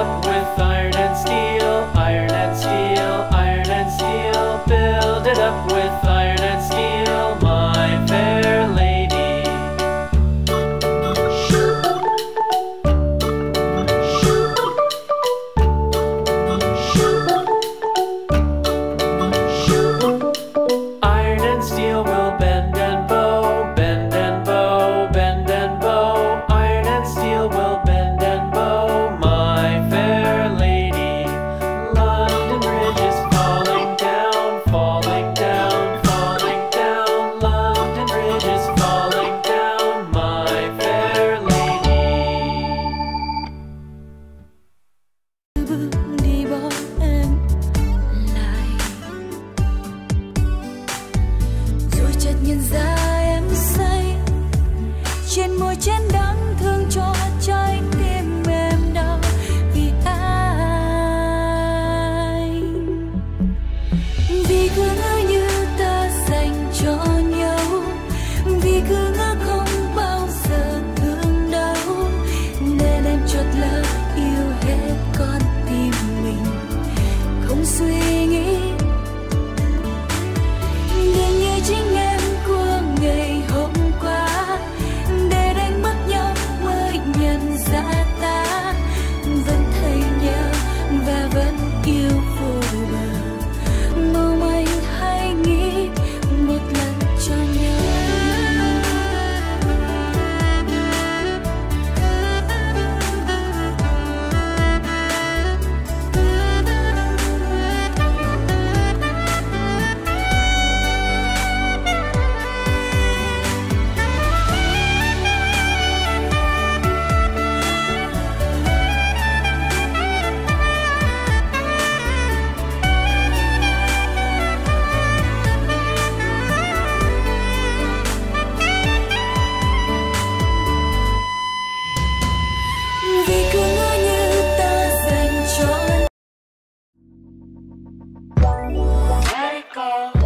up. that inside. call.